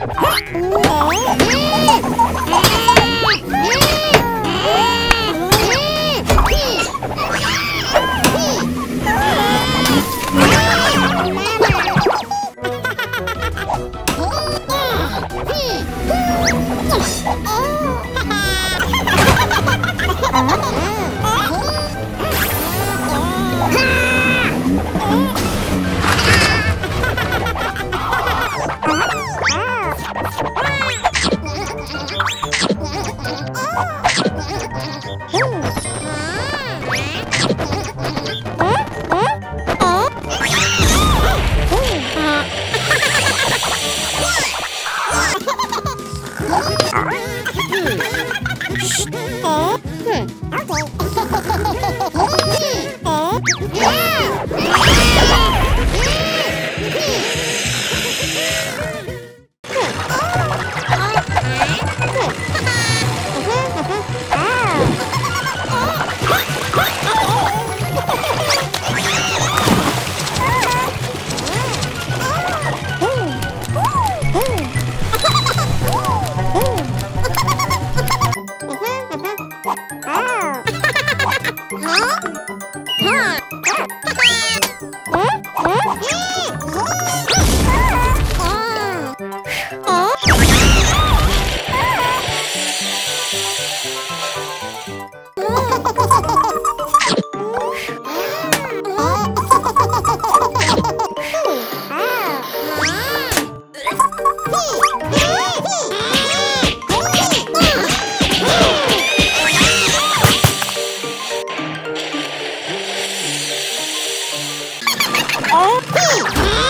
Oh! Ha ha ha ha! Oh!